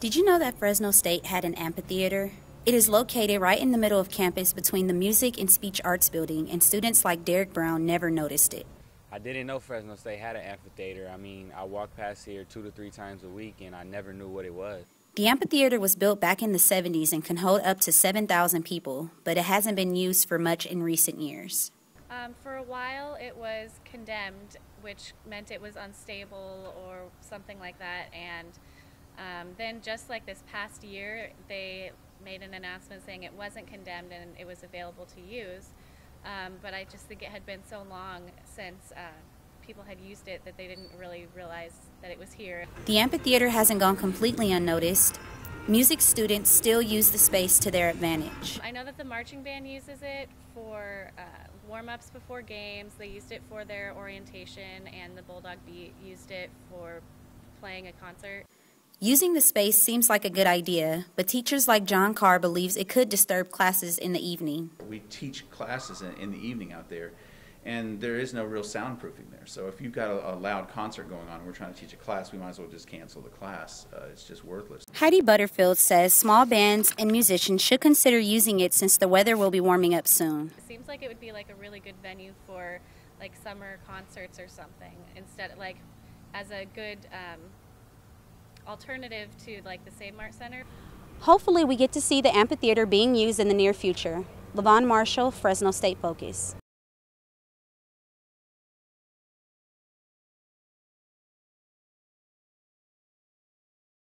Did you know that Fresno State had an amphitheater? It is located right in the middle of campus between the Music and Speech Arts building, and students like Derek Brown never noticed it. I didn't know Fresno State had an amphitheater. I mean, I walk past here two to three times a week and I never knew what it was. The amphitheater was built back in the 70s and can hold up to 7,000 people, but it hasn't been used for much in recent years. Um, for a while, it was condemned, which meant it was unstable or something like that. And um, then, just like this past year, they made an announcement saying it wasn't condemned and it was available to use. Um, but I just think it had been so long since uh, people had used it that they didn't really realize that it was here. The amphitheater hasn't gone completely unnoticed. Music students still use the space to their advantage. I know that the marching band uses it for uh, warm ups before games, they used it for their orientation, and the Bulldog Beat used it for playing a concert. Using the space seems like a good idea, but teachers like John Carr believes it could disturb classes in the evening. We teach classes in, in the evening out there, and there is no real soundproofing there. So if you've got a, a, loud concert going on and we're trying to teach a class, we might as well just cancel the class. Uh, it's just worthless. Heidi Butterfield says small bands and musicians should consider using it since the weather will be warming up soon. It seems like it would be like a really good venue for like summer concerts or something instead of like as a good um, alternative to like the Save Mart Center. Hopefully we get to see the amphitheater being used in the near future. Levon Marshall, Fresno State Focus.